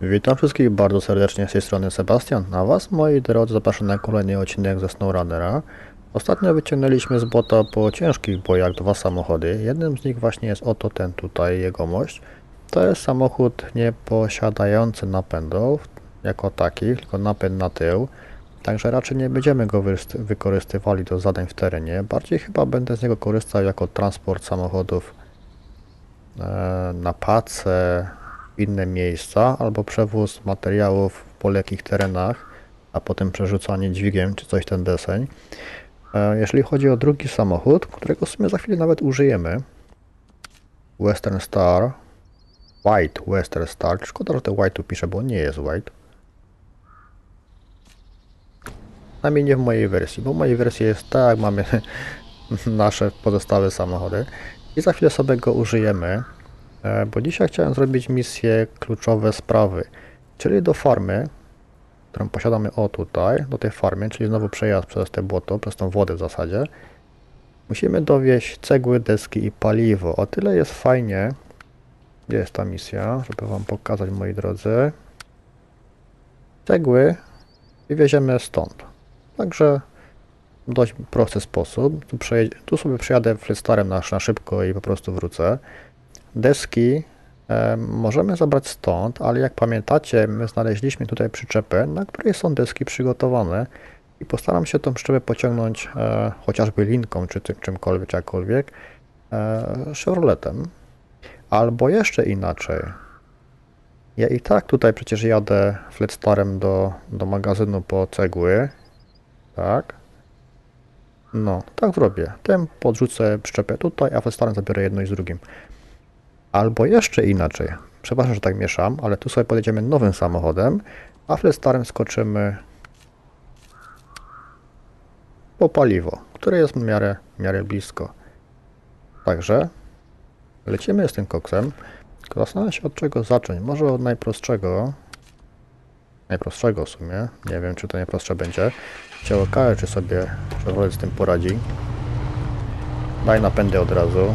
Witam wszystkich bardzo serdecznie z tej strony Sebastian. A Was, moi drodzy, zapraszam na kolejny odcinek ze SnowRunnera. Ostatnio wyciągnęliśmy z bota po ciężkich bojach dwa samochody. Jednym z nich właśnie jest oto ten tutaj, jegomość. To jest samochód nie posiadający napędów jako taki, tylko napęd na tył. Także raczej nie będziemy go wykorzystywali do zadań w terenie. Bardziej chyba będę z niego korzystał jako transport samochodów e, na pace, inne miejsca, albo przewóz materiałów po lekkich terenach, a potem przerzucanie dźwigiem czy coś ten deseń. E, Jeżeli chodzi o drugi samochód, którego w sumie za chwilę nawet użyjemy, Western Star, White Western Star, szkoda, że to White tu pisze, bo nie jest White. Przynajmniej nie w mojej wersji, bo w mojej wersji jest tak, mamy nasze pozostałe samochody i za chwilę sobie go użyjemy, bo dzisiaj chciałem zrobić misję kluczowe sprawy, czyli do farmy, którą posiadamy o tutaj, do tej farmy, czyli znowu przejazd przez te błoto, przez tą wodę w zasadzie. Musimy dowieść cegły, deski i paliwo. O tyle jest fajnie. Gdzie jest ta misja, żeby wam pokazać, moi drodzy. Cegły wywieziemy stąd. Także w dość prosty sposób. Tu, tu sobie przejadę Flitstarem na, na szybko i po prostu wrócę. Deski e, możemy zabrać stąd, ale jak pamiętacie, my znaleźliśmy tutaj przyczepę, na której są deski przygotowane i postaram się tą przyczepę pociągnąć e, chociażby linką, czy tym czymkolwiek, jakkolwiek, e, Chevroletem. Albo jeszcze inaczej. Ja i tak tutaj przecież jadę Flitstarem do, do magazynu po cegły. Tak. No, tak zrobię. Tym podrzucę przyczepę tutaj, a Flitstarem zabiorę jedno i z drugim. Albo jeszcze inaczej. Przepraszam, że tak mieszam, ale tu sobie pojedziemy nowym samochodem, a Flitstarem skoczymy po paliwo, które jest w miarę, w miarę blisko. Także lecimy z tym koksem. Tylko zastanawiam się od czego zacząć. Może od najprostszego. Najprostszego w sumie. Nie wiem, czy to najprostsze będzie. Chciał okaże, czy sobie Chevrolet z tym poradzi. Daj napędy od razu.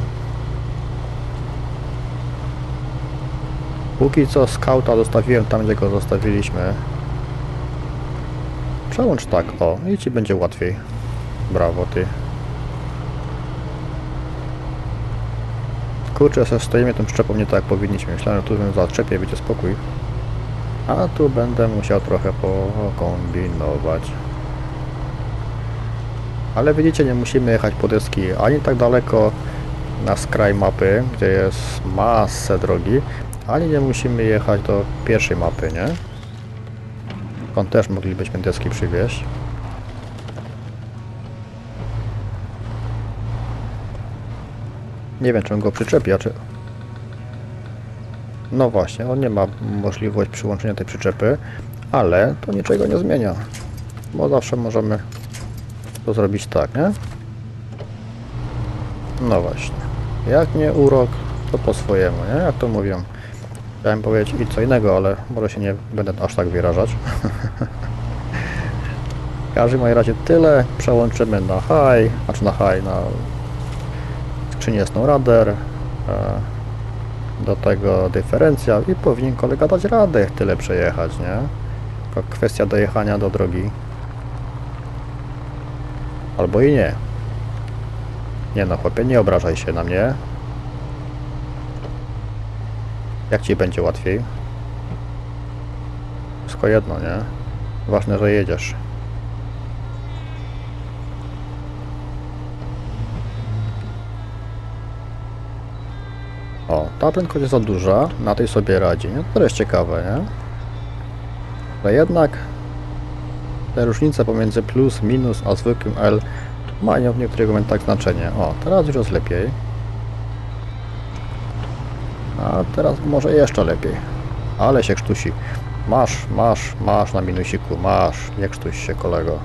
Póki co skauta zostawiłem tam, gdzie go zostawiliśmy. Przełącz tak, o, i ci będzie łatwiej. Brawo, ty. Kurczę, se stoimy tą przyczepą nie tak jak powinniśmy. Myślałem, że tu bym zaczepię, będzie spokój. A tu będę musiał trochę pokombinować. Ale widzicie, nie musimy jechać po deski ani tak daleko na skraj mapy, gdzie jest masę drogi, ani nie musimy jechać do pierwszej mapy, nie? Skąd też moglibyśmy deski przywieźć. Nie wiem, czy on go przyczepi, a czy... No właśnie, on nie ma możliwości przyłączenia tej przyczepy, ale to niczego nie zmienia. Bo zawsze możemy to zrobić tak, nie? No właśnie. Jak nie urok, to po swojemu, nie? Jak to mówią. Chciałem powiedzieć i co innego, ale może się nie będę aż tak wyrażać. w każdym razie tyle. Przełączymy na high, znaczy na high, na skrzynię SnowRunner. E, do tego dyferencjał i powinien kolega dać radę tyle przejechać, nie? Tylko kwestia dojechania do drogi. Albo i nie. Nie no, chłopie, nie obrażaj się na mnie. Jak ci będzie łatwiej? Wszystko jedno, nie? Ważne, że jedziesz. O, ta prędkość jest za duża, na tej sobie radzi, nie? To jest ciekawe, nie? Ale jednak te różnice pomiędzy plus, minus, a zwykłym L mają w niektórych momentach znaczenie. O, teraz już jest lepiej. A teraz może jeszcze lepiej. Ale się krztusi. Masz, masz, masz na minusiku, masz. Nie krztuś się, kolego.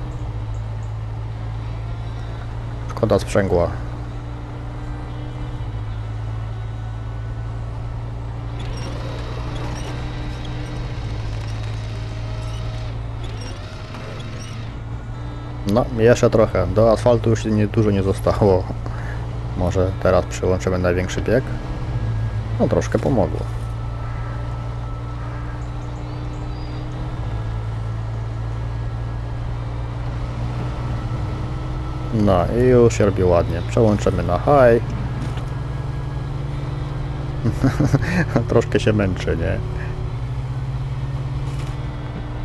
Szkoda sprzęgła. No, jeszcze trochę. Do asfaltu już nie, dużo nie zostało. Może teraz przyłączymy największy bieg? No troszkę pomogło. No i już robi ładnie. Przełączymy na high. Troszkę się męczy, nie?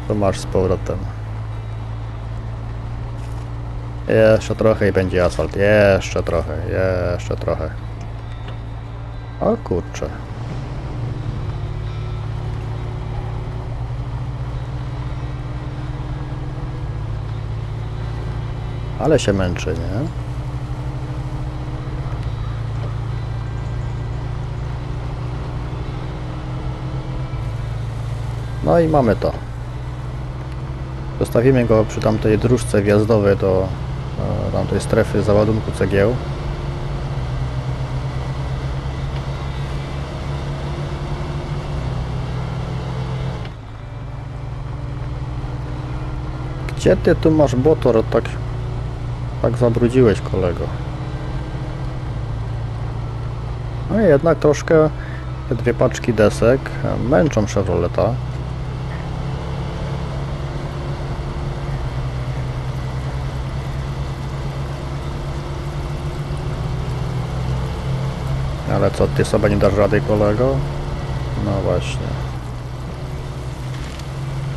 To masz z powrotem. Jeszcze trochę i będzie asfalt. Jeszcze trochę, jeszcze trochę. O kurczę. Ale się męczy, nie? No i mamy to. Zostawimy go przy tamtej dróżce wjazdowej do e, tamtej strefy załadunku cegieł. Gdzie ty tu masz motor? Tak, tak zabrudziłeś kolego. No i jednak troszkę te dwie paczki desek e, męczą Chevroleta. Ale co, ty sobie nie dasz rady, kolego? No właśnie.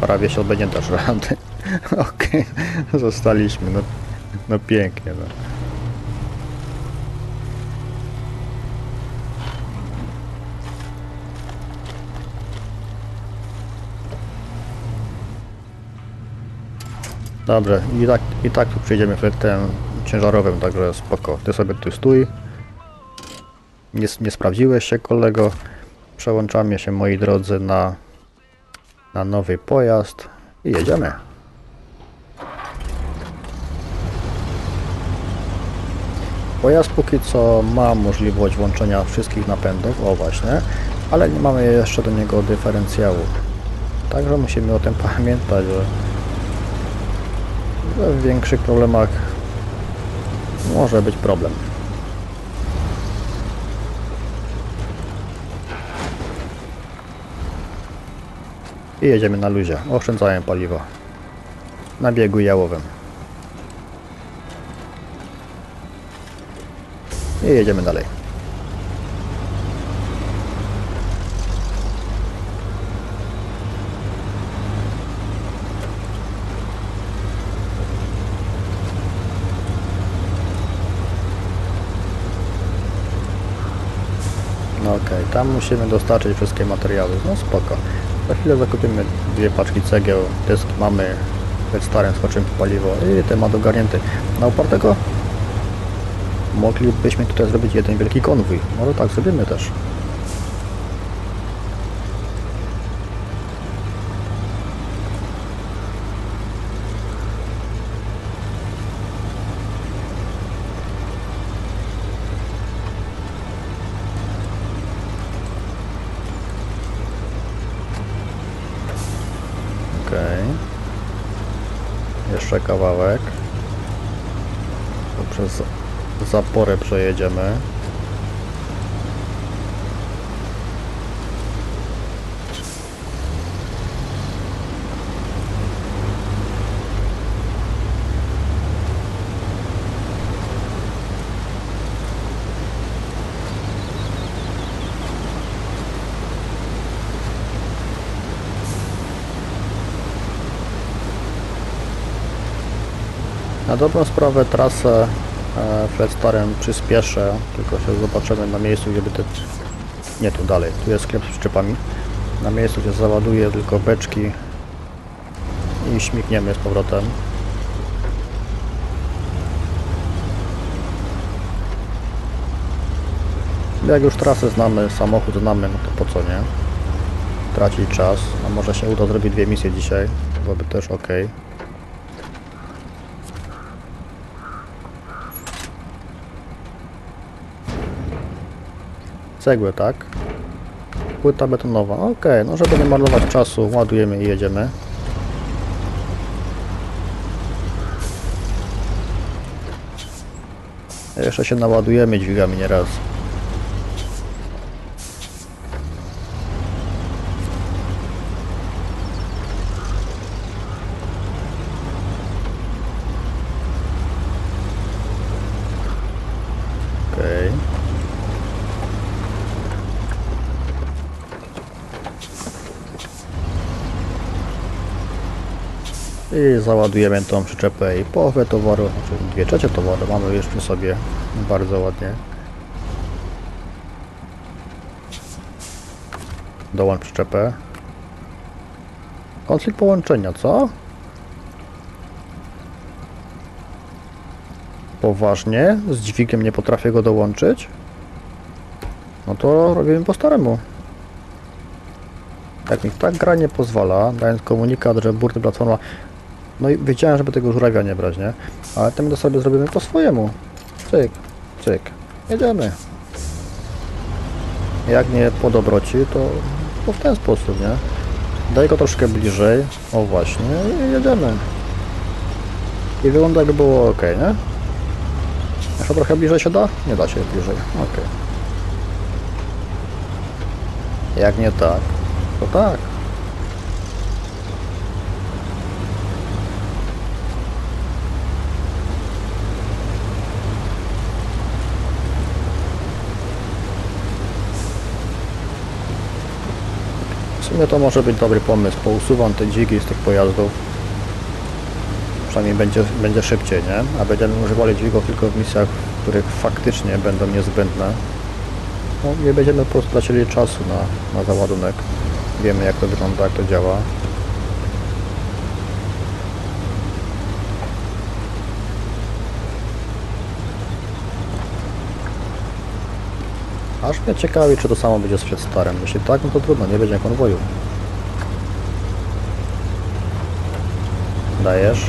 Prawie sobie nie dasz rady. Okej, zostaliśmy, no, no pięknie, no. Dobrze, i tak, i tak tu przejdziemy fletem ciężarowym, także spoko. Ty sobie tu stój. Nie, nie sprawdziłeś się kolego. Przełączamy się moi drodzy na, na nowy pojazd i jedziemy. Pojazd póki co ma możliwość włączenia wszystkich napędów, o właśnie, ale nie mamy jeszcze do niego dyferencjału. Także musimy o tym pamiętać, że w większych problemach może być problem. I jedziemy na luzie. Oszczędzałem paliwo. Na biegu jałowym. I jedziemy dalej. No okej, tam musimy dostarczyć wszystkie materiały. No spoko. Za chwilę zakupimy dwie paczki cegieł, dysk mamy, starym skoczymy paliwo i temat ogarnięty. Na upartego moglibyśmy tutaj zrobić jeden wielki konwój. Może tak zrobimy też. Okej. Jeszcze kawałek. To przez zaporę przejedziemy. Na dobrą sprawę trasę e, Fledstarem przyspieszę, tylko się zobaczymy na miejscu, gdzie by te... Nie, tu dalej, tu jest sklep z przyczepami. Na miejscu, gdzie załaduję tylko beczki i śmigniemy z powrotem. Jak już trasę znamy, samochód znamy, no to po co nie? Tracić czas, a może się uda zrobić dwie misje dzisiaj, byłoby też ok. Cegły, tak? Płyta betonowa, ok, no żeby nie marnować czasu, ładujemy i jedziemy. Jeszcze się naładujemy dźwigami nieraz. I załadujemy tą przyczepę i połowę towaru, znaczy dwie trzecie towaru mamy już przy sobie. Bardzo ładnie. Dołącz przyczepę. Konflikt połączenia, co? Poważnie? Z dźwigiem nie potrafię go dołączyć? No to robimy po staremu. Jak mi tak gra nie pozwala, dając komunikat, że burty platforma... No i wiedziałem, żeby tego żurawia nie brać, nie? Ale tym to sobie zrobimy po swojemu. Cyk, cyk. Jedziemy. Jak nie po dobroci, to, to w ten sposób, nie? Daj go troszkę bliżej. O właśnie, i jedziemy. I wygląda jakby było ok, nie? Jeszcze trochę bliżej się da? Nie da się bliżej. Ok. Jak nie tak, to tak. Sumie to może być dobry pomysł. Pousuwam te dziki z tych pojazdów. Przynajmniej będzie, będzie szybciej, nie? A będziemy używali dźwigów tylko w misjach, w których faktycznie będą niezbędne. No, nie będziemy po prostu tracili czasu na, na załadunek. Wiemy jak to wygląda, jak to działa. Aż mnie ciekawi, czy to samo będzie z Fiestarem. Jeśli tak, no to trudno, nie będzie konwoju. Dajesz.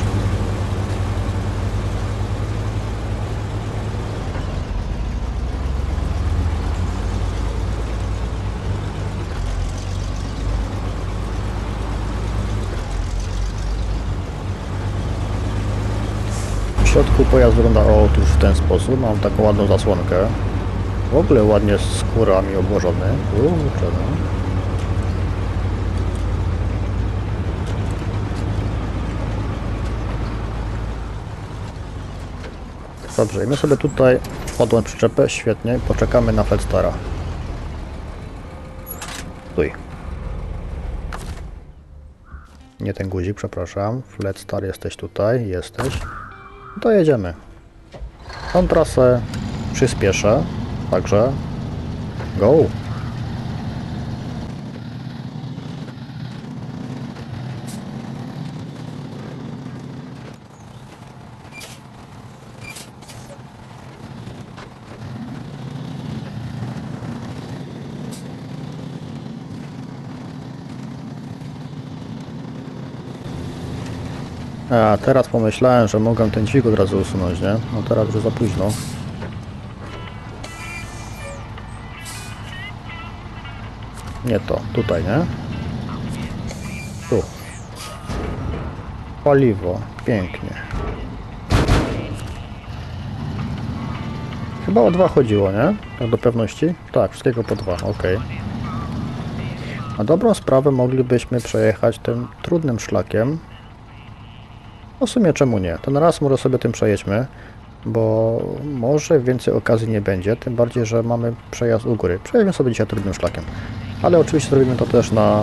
W środku pojazd wygląda otóż w ten sposób. Mam taką ładną zasłonkę. W ogóle ładnie skórami obłożony. Kurczę, no. Dobrze, my sobie tutaj podłącz przyczepę, świetnie, poczekamy na Fledstara. Stój. Nie ten guzik, przepraszam. Fledstar, jesteś tutaj, jesteś. To jedziemy. Tą trasę przyspieszę, także go. A teraz pomyślałem, że mogę ten dźwig od razu usunąć, nie? No teraz już za późno. Nie to, tutaj, nie? Tu. Paliwo, pięknie. Chyba o dwa chodziło, nie? Tak do pewności? Tak, wszystkiego po dwa, ok. Na dobrą sprawę moglibyśmy przejechać tym trudnym szlakiem, no w sumie czemu nie? Ten raz może sobie tym przejedźmy, bo może więcej okazji nie będzie, tym bardziej, że mamy przejazd u góry. Przejedziemy sobie dzisiaj trudnym szlakiem. Ale oczywiście zrobimy to też na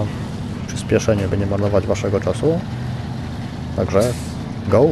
przyspieszenie, by nie marnować waszego czasu. Także go!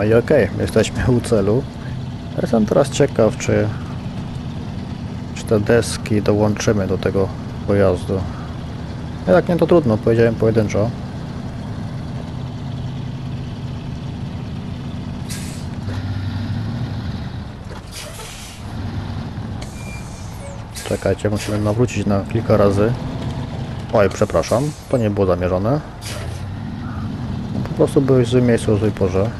No i okej, jesteśmy u celu. Jestem teraz ciekaw, czy, czy te deski dołączymy do tego pojazdu. Jak nie, to trudno, powiedziałem pojedynczo. Czekajcie, musimy nawrócić na kilka razy. Oj, przepraszam, to nie było zamierzone. Po prostu byłeś w złym miejscu o złej porze.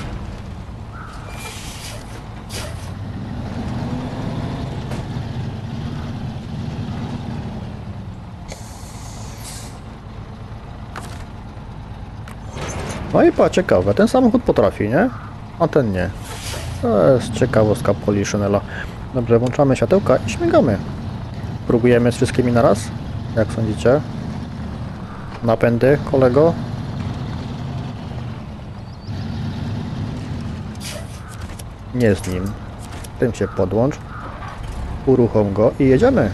No i pa, ciekawe, ten samochód potrafi, nie? A ten nie. To jest ciekawostka Poliszynela. Dobrze, włączamy światełka i śmigamy. Próbujemy z wszystkimi naraz? Jak sądzicie? Napędy, kolego? Nie z nim. Tym się podłącz. Uruchom go i jedziemy.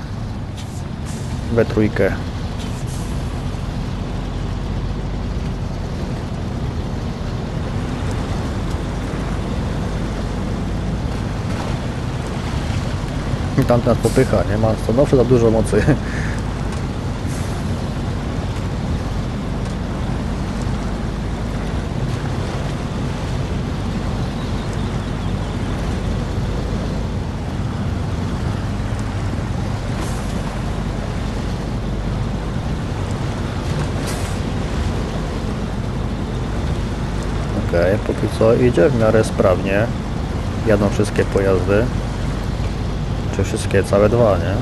We trójkę. I Tamten nas popycha, nie ma stanowczo za dużo mocy. Okej, póki co idzie w miarę sprawnie. Jadą wszystkie pojazdy. Czy wszystkie, całe dwa, nie?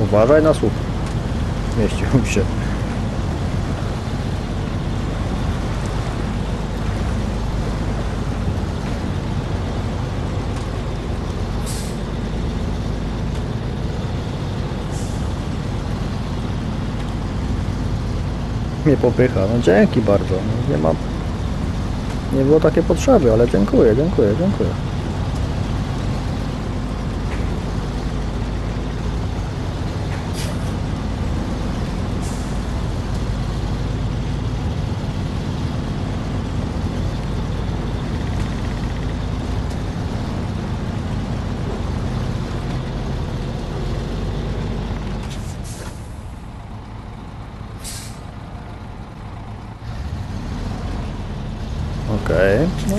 Uważaj na słup. Mieścił się. Mnie popycha. No dzięki bardzo. No, nie mam. Nie było takiej potrzeby, ale dziękuję, dziękuję, dziękuję. Okej, no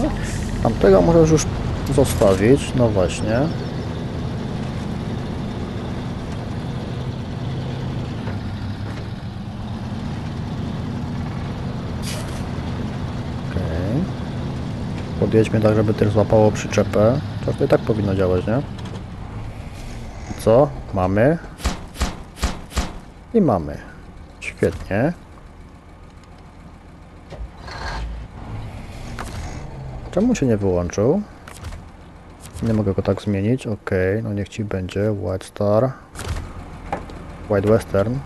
tamtego możesz już zostawić, no właśnie. Podjedźmy tak, żeby też złapało przyczepę. To i tak powinno działać, nie? Co? Mamy? I mamy. Świetnie. Czemu się nie wyłączył? Nie mogę go tak zmienić. Ok, no niech ci będzie. White Star. White Western.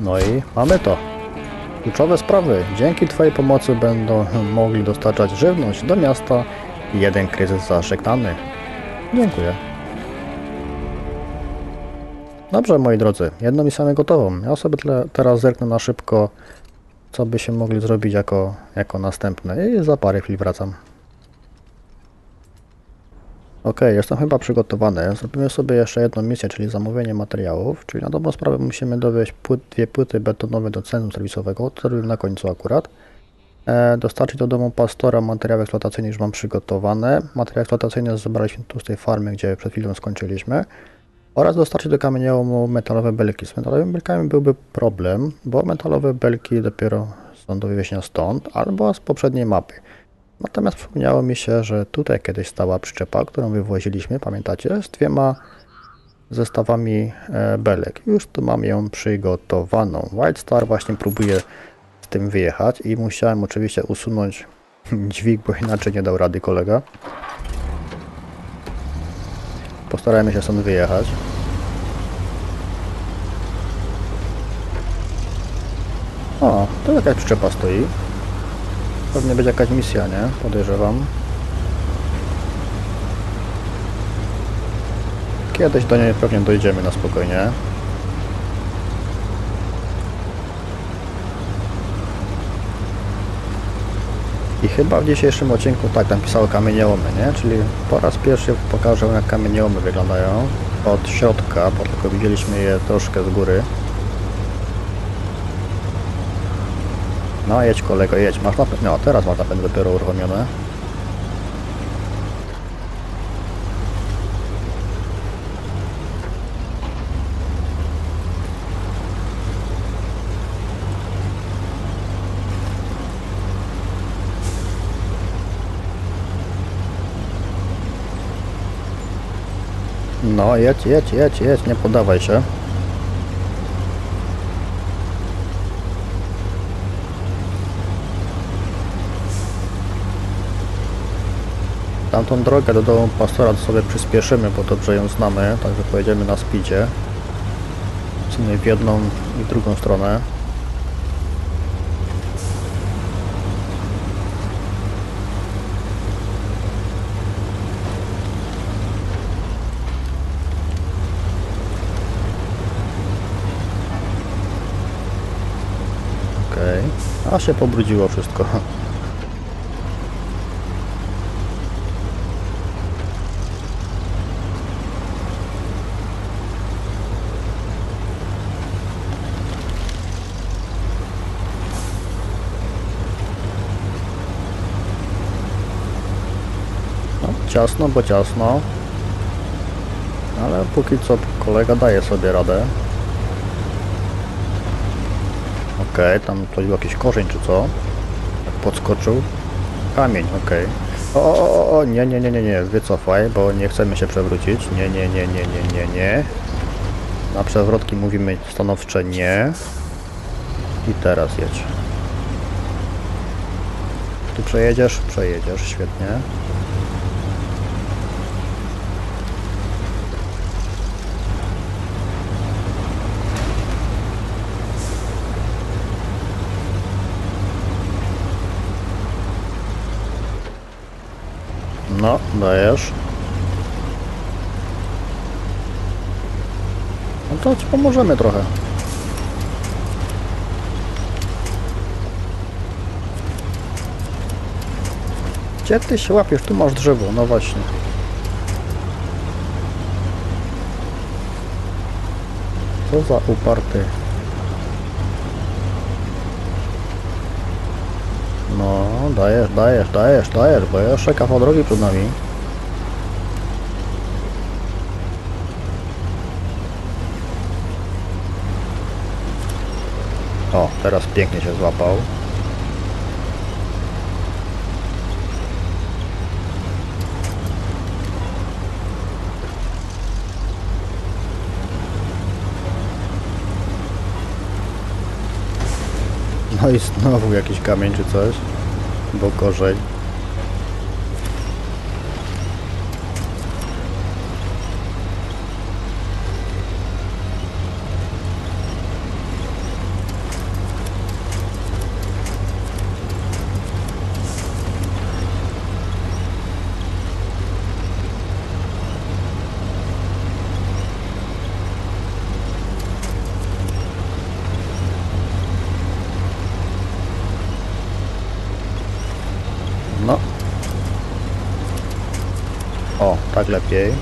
No i mamy to. Kluczowe sprawy. Dzięki Twojej pomocy będą mogli dostarczać żywność do miasta. Jeden kryzys zażegnany. Dziękuję. Dobrze, moi drodzy. Jedną misję gotową. Ja sobie teraz zerknę na szybko, co by się mogli zrobić jako, jako następne. I za parę chwil wracam. Ok, jestem chyba przygotowany. Zrobimy sobie jeszcze jedną misję, czyli zamówienie materiałów. Czyli na dobrą sprawę musimy dowieść płyt, dwie płyty betonowe do centrum serwisowego, to robimy na końcu akurat. E, dostarczyć do domu pastora materiały eksploatacyjne już mam przygotowane. Materiały eksploatacyjne zebraliśmy tu z tej farmy, gdzie przed chwilą skończyliśmy. Oraz dostarczyć do kamieniołomu metalowe belki. Z metalowymi belkami byłby problem, bo metalowe belki dopiero są do wywiezienia stąd albo z poprzedniej mapy. Natomiast przypomniało mi się, że tutaj kiedyś stała przyczepa, którą wywoziliśmy, pamiętacie, z dwiema zestawami e, belek. Już tu mam ją przygotowaną. White Star właśnie próbuje z tym wyjechać i musiałem oczywiście usunąć dźwig, bo inaczej nie dał rady kolega. postarajmy się stąd wyjechać. O, to jakaś przyczepa stoi. Pewnie będzie jakaś misja, nie? Podejrzewam. Kiedyś do niej pewnie dojdziemy na spokojnie. I chyba w dzisiejszym odcinku tak napisało kamieniołomy, nie? Czyli po raz pierwszy pokażę jak kamieniołomy wyglądają od środka, bo tylko widzieliśmy je troszkę z góry. No jedź kolego, jedź. Masz napęd? No teraz masz napęd dopiero uruchomione. No jedź, jedź, jedź, jedź, nie poddawaj się. Tamtą drogę do domu pastora sobie przyspieszymy, bo dobrze ją znamy, także pojedziemy na speedzie. W sumie w jedną i w drugą stronę. Okej, a się pobrudziło wszystko. Ciasno, bo ciasno. Ale póki co kolega daje sobie radę. Okej, tam to był jakiś korzeń czy co? Jak podskoczył. Kamień, okej. O, o, o, o, nie, nie, nie, nie, nie, wycofaj, bo nie chcemy się przewrócić. Nie, nie, nie, nie, nie, nie, nie. Na przewrotki mówimy stanowcze nie. I teraz jedź. Tu przejedziesz? Przejedziesz, świetnie. No, dajesz. No to ci pomożemy trochę. Gdzie ty się łapiesz? Tu masz drzewo, no właśnie. Co za uparty. No, dajesz, dajesz, dajesz, dajesz, bo jeszcze kawał drogi przed nami. O, teraz pięknie się złapał. No i znowu jakiś kamień czy coś, bo gorzej. No. O, tak lepiej.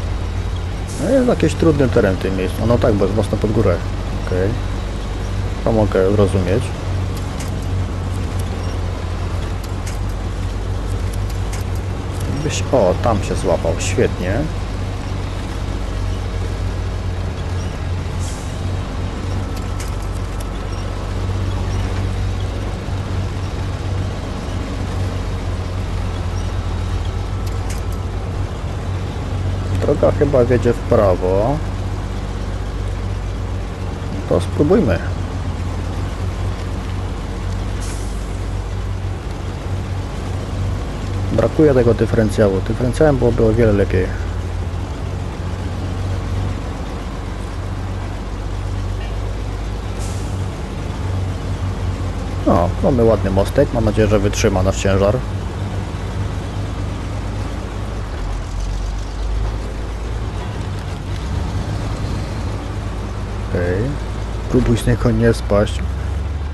No jest jakiś trudny teren w tym miejscu. No tak, bo jest mocno pod górę. Okej. To mogę rozumieć. Byś... O, tam się złapał. Świetnie. Jedynka chyba wiedzie w prawo. To spróbujmy. Brakuje tego dyferencjału. Dyferencjałem byłoby o wiele lepiej. No, mamy ładny mostek. Mam nadzieję, że wytrzyma nasz ciężar. Próbuj z niego nie spaść.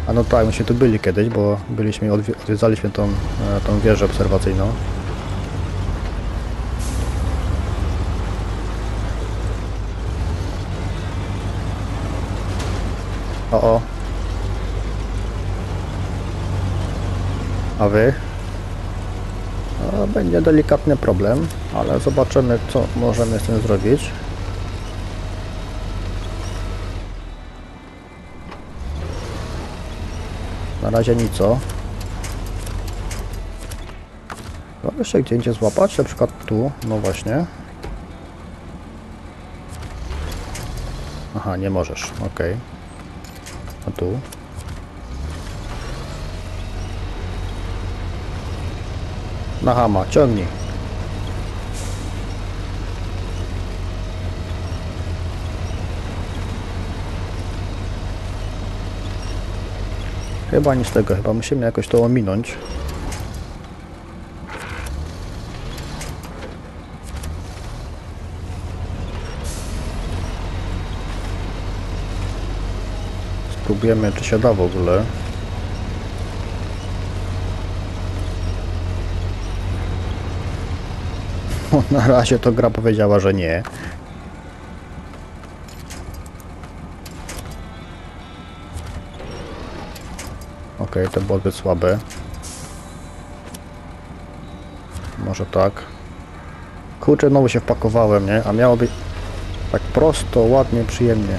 A no tak, myśmy tu byli kiedyś, bo byliśmy, odwi- odwiedzaliśmy tą, e, tą wieżę obserwacyjną. O, o. A wy? Będzie delikatny problem, ale zobaczymy, co możemy z tym zrobić. Na razie nic. o. No jeszcze gdzie indziej złapać, na przykład tu, no właśnie. Aha, nie możesz, okej. A tu? Na hama, ciągnij. Chyba nic z tego, chyba musimy jakoś to ominąć. Spróbujemy, czy się da w ogóle. Na razie to gra powiedziała, że nie. Okej, to było zbyt słabe. Może tak. Kurczę, znowu się wpakowałem, nie? A miało być tak prosto, ładnie, przyjemnie.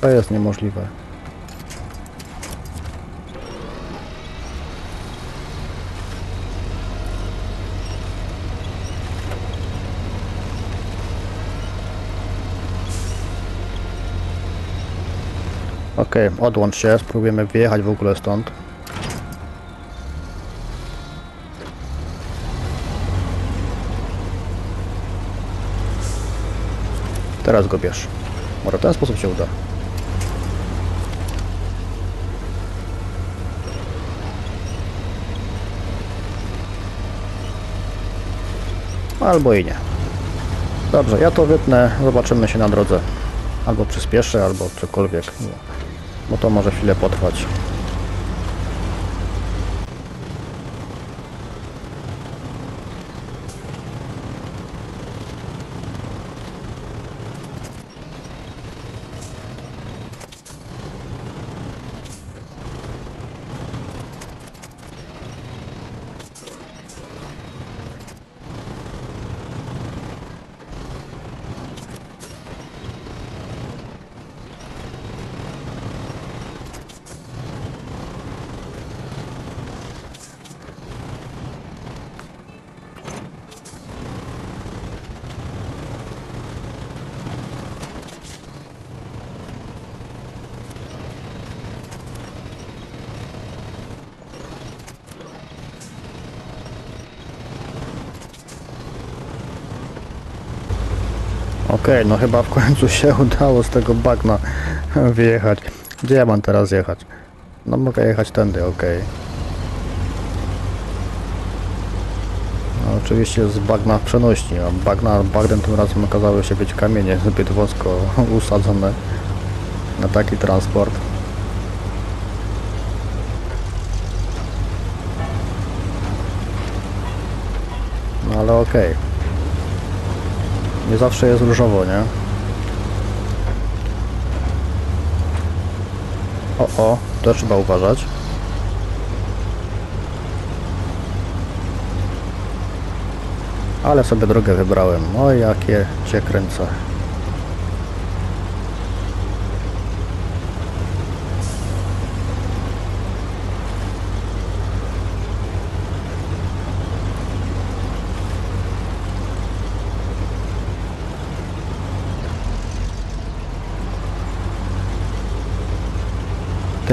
To jest niemożliwe. Okej, odłącz się, spróbujemy wyjechać w ogóle stąd. Teraz go bierz. Może w ten sposób się uda. Albo i nie. Dobrze, ja to wytnę, zobaczymy się na drodze. Albo przyspieszę, albo cokolwiek. Bo, bo to może chwilę potrwać. Okej, no chyba w końcu się udało z tego bagna wyjechać. Gdzie ja mam teraz jechać? No mogę jechać tędy, okej. No, oczywiście z bagna w przenośni, a bagna, bagnem tym razem okazały się być kamienie zbyt wąsko usadzone na taki transport. No ale okej. Nie zawsze jest różowo, nie? O, o, to trzeba uważać. Ale sobie drogę wybrałem. O, jakie cię kręcę.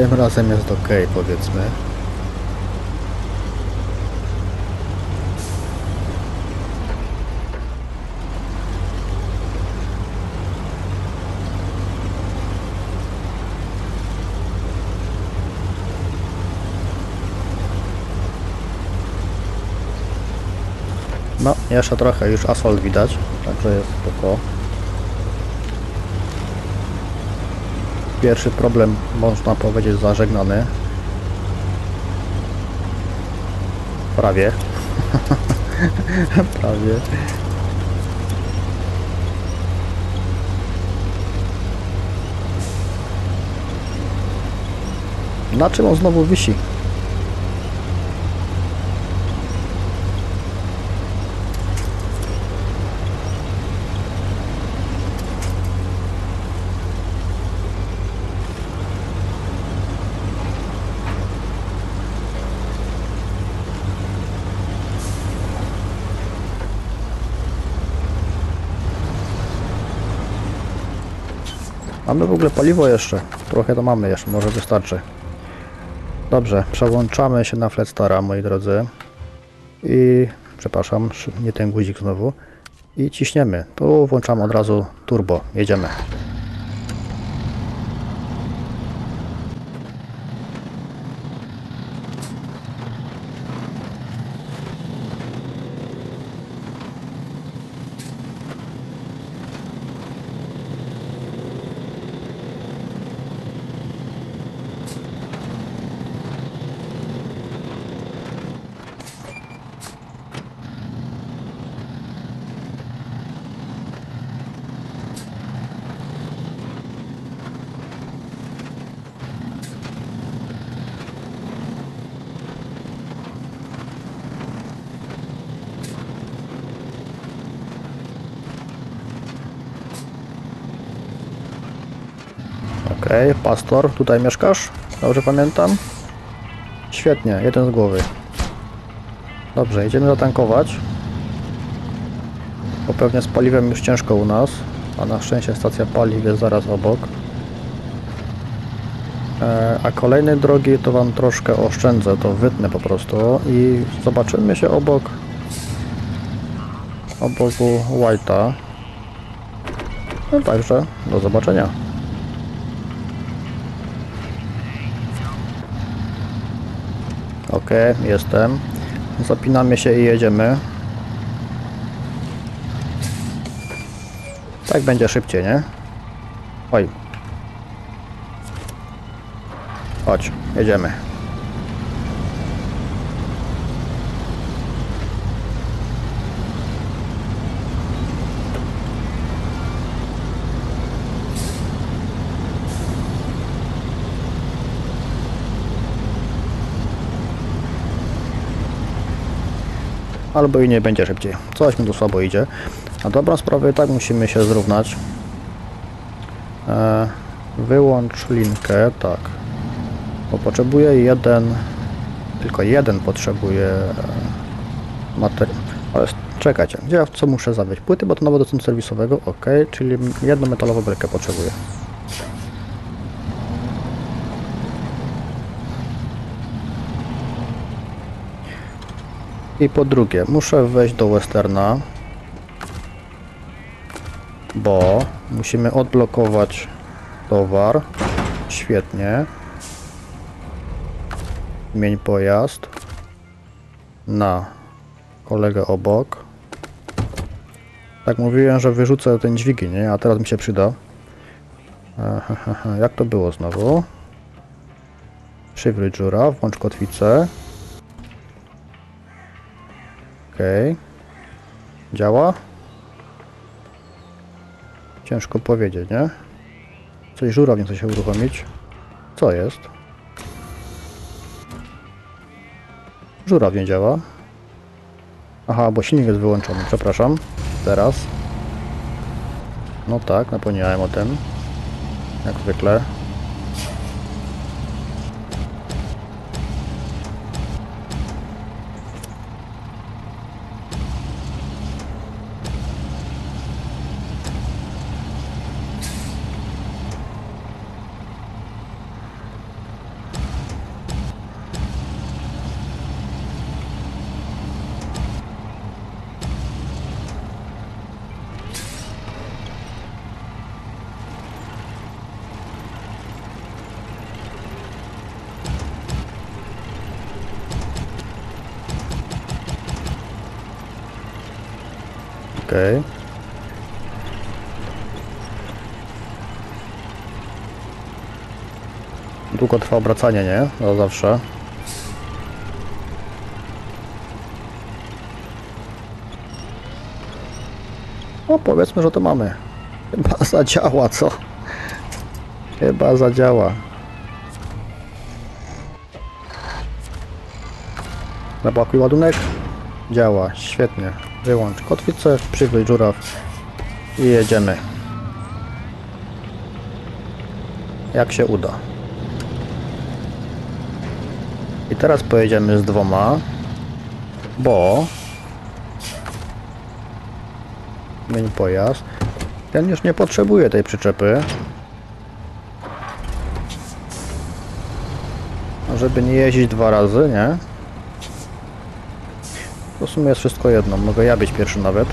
tym razem jest ok, powiedzmy. No, jeszcze trochę już asfalt widać, także jest spoko. Pierwszy problem, można powiedzieć, zażegnany. Prawie. Prawie. Na czym on znowu wisi? Mamy w ogóle paliwo jeszcze. Trochę to mamy jeszcze, może wystarczy. Dobrze, przełączamy się na Fletstara, moi drodzy. I przepraszam, sz- nie ten guzik znowu. I ciśniemy. Tu włączamy od razu turbo. Jedziemy. Okej, pastor, tutaj mieszkasz? Dobrze pamiętam? Świetnie, jeden z głowy. Dobrze, jedziemy zatankować. Bo pewnie z paliwem już ciężko u nas, a na szczęście stacja paliw jest zaraz obok. E, a kolejnej drogi to Wam troszkę oszczędzę, to wytnę po prostu i zobaczymy się obok obok White'a. No także, do zobaczenia. Ok, jestem. Zapinamy się i jedziemy. Tak będzie szybciej, nie? Oj. Chodź, jedziemy. Albo i nie będzie szybciej. Coś mi tu słabo idzie. Na dobrą sprawę i tak musimy się zrównać. E, wyłącz linkę, tak. Bo potrzebuję jeden, tylko jeden potrzebuję materiał. Ale czekajcie, gdzie ja co muszę zabrać? Płyty betonowe do centrum serwisowego, ok, czyli jedną metalową belkę potrzebuję. I po drugie, muszę wejść do Westerna, bo musimy odblokować towar. Świetnie. Mień pojazd na kolegę obok. Tak mówiłem, że wyrzucę ten dźwigi, nie? A teraz mi się przyda. Jak to było znowu? Przywróć dziura, włącz kotwicę. Okej. Działa? Ciężko powiedzieć, nie? Coś żurownie chce się uruchomić. Co jest? Żurawnie działa. Aha, bo silnik jest wyłączony, przepraszam. Teraz. No tak, napomniałem o tym. Jak zwykle. Okej. Długo trwa obracanie, nie? No zawsze. No powiedzmy, że to mamy. Chyba zadziała, co? Chyba zadziała. Zabłakuj ładunek. Działa, świetnie. Wyłącz kotwicę, przywój żuraw i jedziemy. Jak się uda. I teraz pojedziemy z dwoma, bo Zmień pojazd. Ten już nie potrzebuje tej przyczepy. Żeby nie jeździć dwa razy, nie? To w sumie jest wszystko jedno. Mogę ja być pierwszy nawet.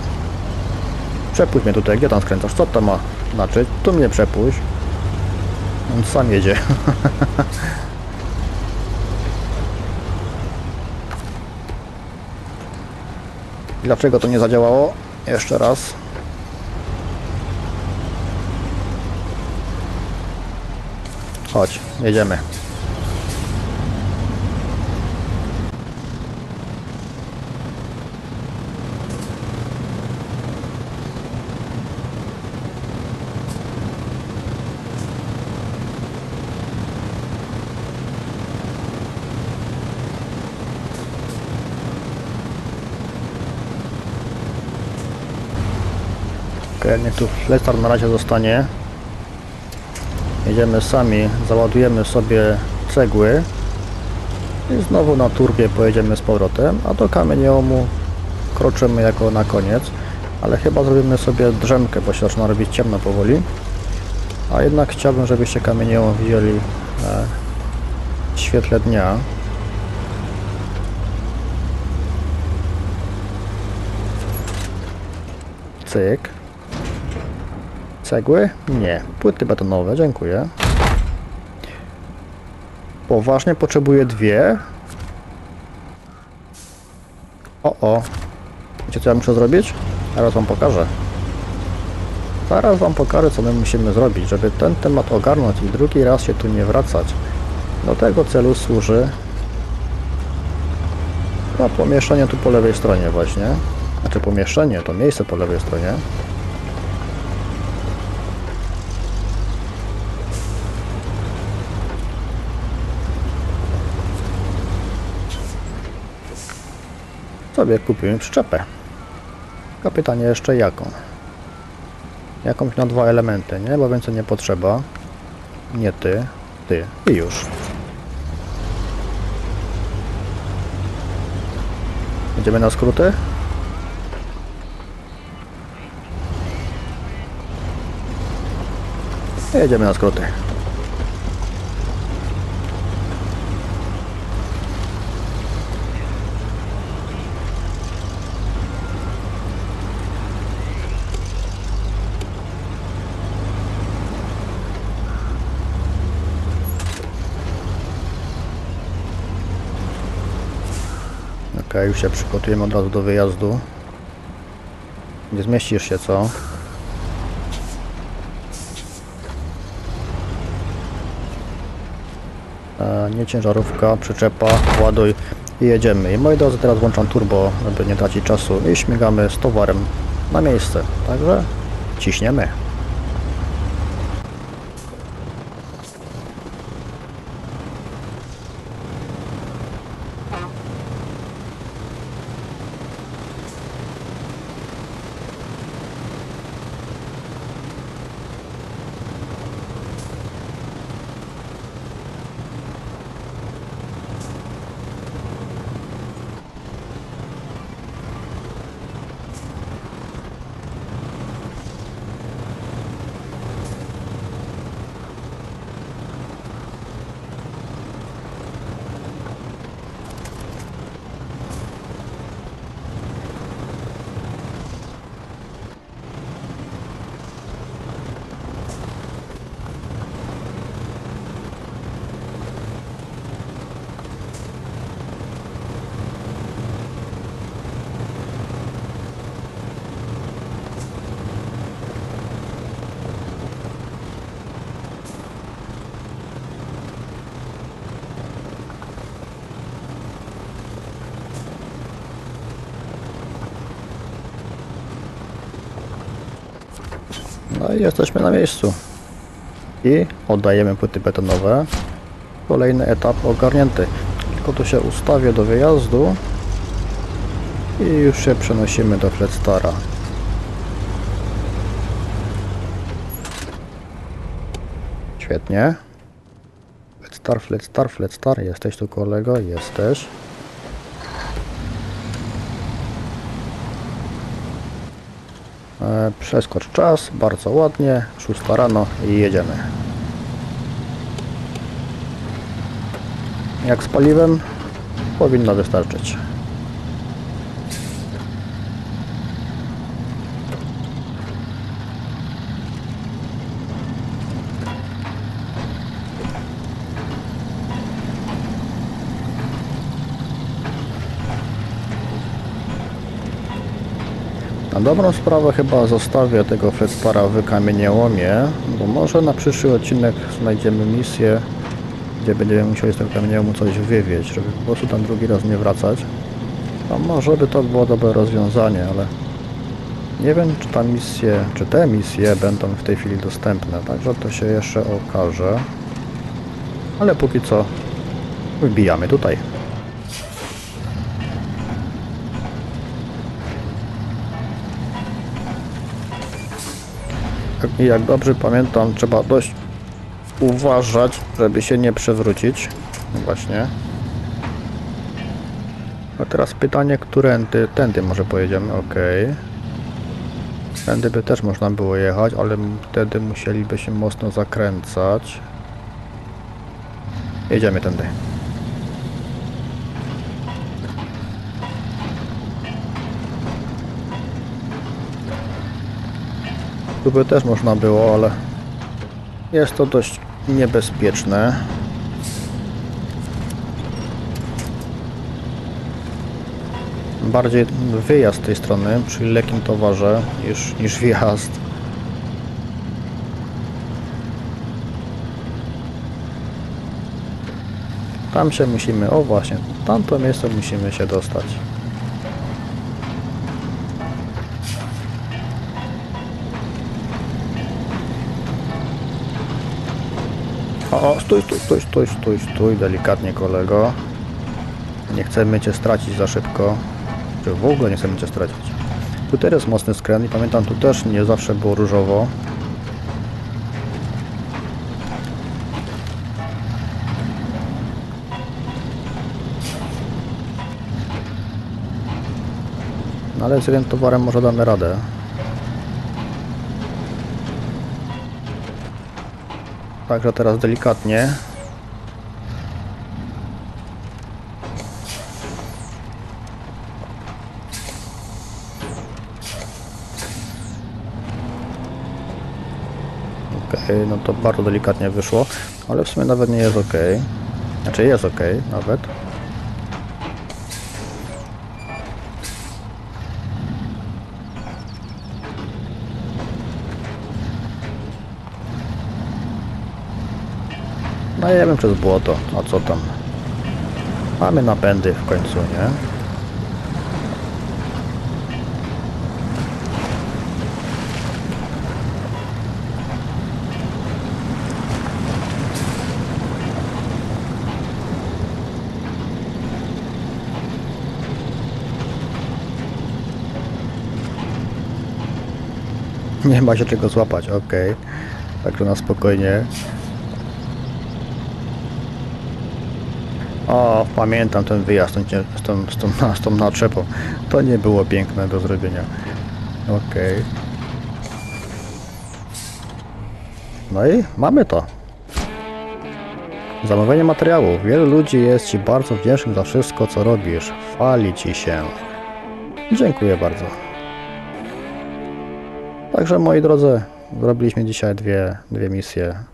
Przepuść mnie tutaj. Gdzie tam skręcasz? Co to ma znaczyć? Tu mnie przepuść. On sam jedzie. Dlaczego to nie zadziałało? Jeszcze raz. Chodź, jedziemy. Okej, niech tu Lestar na razie zostanie. Jedziemy sami, załadujemy sobie cegły i znowu na turbie pojedziemy z powrotem, a do kamieniołomu kroczymy jako na koniec, ale chyba zrobimy sobie drzemkę, bo się zaczyna robić ciemno powoli. A jednak chciałbym, żebyście kamieniołom widzieli e, w świetle dnia. Cyk. Cegły? Nie. Płyty betonowe, dziękuję. Poważnie potrzebuję dwie. O, o. Wiecie co ja muszę zrobić? Zaraz wam pokażę. Zaraz wam pokażę co my musimy zrobić, żeby ten temat ogarnąć i drugi raz się tu nie wracać. Do tego celu służy no, pomieszczenie tu po lewej stronie właśnie. Znaczy pomieszczenie, to miejsce po lewej stronie. Sobie kupimy przyczepę. Tylko pytanie jeszcze jaką. Jakąś na dwa elementy, nie? Bo więcej nie potrzeba. Nie ty, ty i już. Jedziemy na skróty? Jedziemy na skróty. Okej, już się przygotujemy od razu do wyjazdu. Nie zmieścisz się, co? E, nie ciężarówka, przyczepa, ładuj i jedziemy. I moi drodzy, teraz włączam turbo, żeby nie tracić czasu i śmigamy z towarem na miejsce. Także ciśniemy. I jesteśmy na miejscu. I oddajemy płyty betonowe. Kolejny etap ogarnięty. Tylko tu się ustawię do wyjazdu. I już się przenosimy do Fledstara. Świetnie. Fledstar, Fledstar, Fledstar. Jesteś tu kolego? Jesteś. Przeskocz czas, bardzo ładnie, 6 rano i jedziemy. Jak z paliwem? Powinno wystarczyć. Na dobrą sprawę chyba zostawię tego Fredstara w kamieniołomie, bo może na przyszły odcinek znajdziemy misję, gdzie będziemy musieli z tego kamieniołomu coś wywieźć, żeby po prostu tam drugi raz nie wracać. A może by to było dobre rozwiązanie, ale nie wiem czy ta misje, czy te misje będą w tej chwili dostępne, także to się jeszcze okaże. Ale póki co wbijamy tutaj. Jak dobrze pamiętam, trzeba dość uważać, żeby się nie przewrócić. No Właśnie. A teraz pytanie, którędy? Tędy może pojedziemy, ok. Tędy by też można było jechać, ale wtedy musieliby się mocno zakręcać. Jedziemy tędy. Tu by też można było, ale jest to dość niebezpieczne. Bardziej wyjazd z tej strony przy lekkim towarze niż, niż wjazd. Tam się musimy, o właśnie, tamto miejsce musimy się dostać. O, o, stój, stój, stój, stój, stój, stój, delikatnie kolego. Nie chcemy cię stracić za szybko. Czy w ogóle nie chcemy cię stracić. Tu jest mocny skręt i pamiętam, tu też nie zawsze było różowo. No ale z jednym towarem może damy radę. Także teraz delikatnie. Okej, no to bardzo delikatnie wyszło, ale w sumie nawet nie jest ok. Znaczy jest ok, nawet. No ja wiem przez błoto, a co tam? Mamy napędy w końcu, nie? Nie ma się czego złapać, okej. Także na spokojnie. O, pamiętam ten wyjazd z tą, z tą, z tą naczepą. To nie było piękne do zrobienia. Okej. No i mamy to. Zamówienie materiału. Wielu ludzi jest Ci bardzo wdzięcznych za wszystko, co robisz. Chwali Ci się. Dziękuję bardzo. Także moi drodzy, zrobiliśmy dzisiaj dwie, dwie misje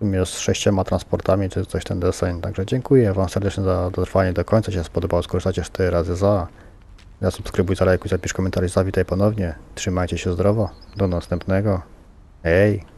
z sześcioma transportami, czy coś ten deseń. Także dziękuję Wam serdecznie za dotrwanie do końca. Jeśli się spodobało, skorzystacie 4 razy za. Zasubskrybuj, zalajkuj, zapisz komentarz, zawitaj ponownie. Trzymajcie się zdrowo. Do następnego. Hej!